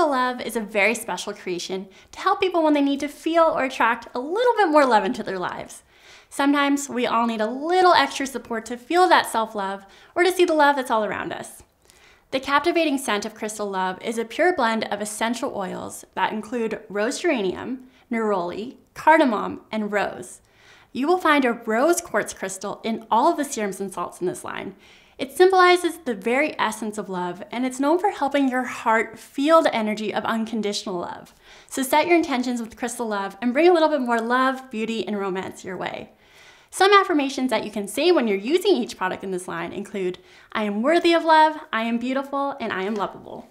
Crystal Love is a very special creation to help people when they need to feel or attract a little bit more love into their lives. Sometimes we all need a little extra support to feel that self love or to see the love that's all around us. The captivating scent of Crystal Love is a pure blend of essential oils that include rose geranium, neroli, cardamom, and rose. You will find a rose quartz crystal in all of the serums and salts in this line. It symbolizes the very essence of love, and it's known for helping your heart feel the energy of unconditional love. So set your intentions with Crystal Love and bring a little bit more love, beauty, and romance your way. Some affirmations that you can say when you're using each product in this line include I am worthy of love, I am beautiful, and I am lovable.